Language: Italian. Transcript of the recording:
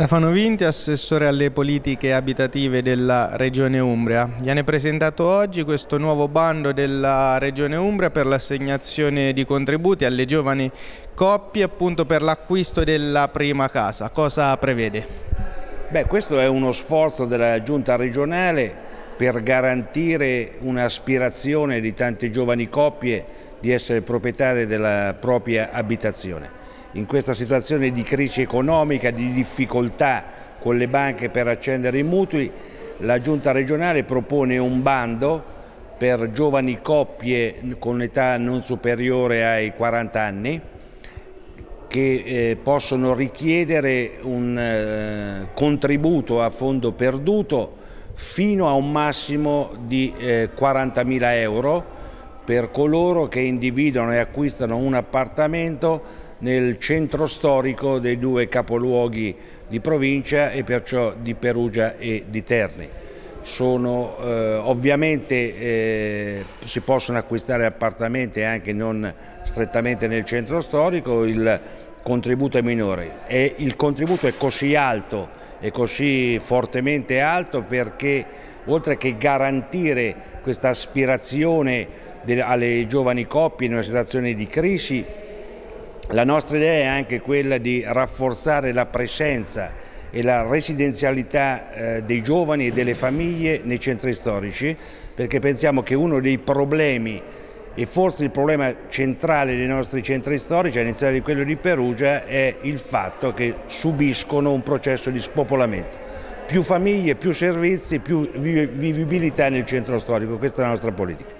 Stefano Vinti, assessore alle politiche abitative della Regione Umbria. Viene presentato oggi questo nuovo bando della Regione Umbria per l'assegnazione di contributi alle giovani coppie appunto per l'acquisto della prima casa. Cosa prevede? Beh, questo è uno sforzo della giunta regionale per garantire un'aspirazione di tante giovani coppie di essere proprietarie della propria abitazione in questa situazione di crisi economica, di difficoltà con le banche per accendere i mutui, la Giunta regionale propone un bando per giovani coppie con età non superiore ai 40 anni che eh, possono richiedere un eh, contributo a fondo perduto fino a un massimo di eh, 40.000 euro per coloro che individuano e acquistano un appartamento nel centro storico dei due capoluoghi di provincia e perciò di Perugia e di Terni. Sono, eh, ovviamente eh, si possono acquistare appartamenti anche non strettamente nel centro storico, il contributo è minore e il contributo è così alto e così fortemente alto perché oltre che garantire questa aspirazione alle giovani coppie in una situazione di crisi la nostra idea è anche quella di rafforzare la presenza e la residenzialità eh, dei giovani e delle famiglie nei centri storici perché pensiamo che uno dei problemi e forse il problema centrale dei nostri centri storici, a iniziare di quello di Perugia, è il fatto che subiscono un processo di spopolamento. Più famiglie, più servizi, più vivibilità nel centro storico, questa è la nostra politica.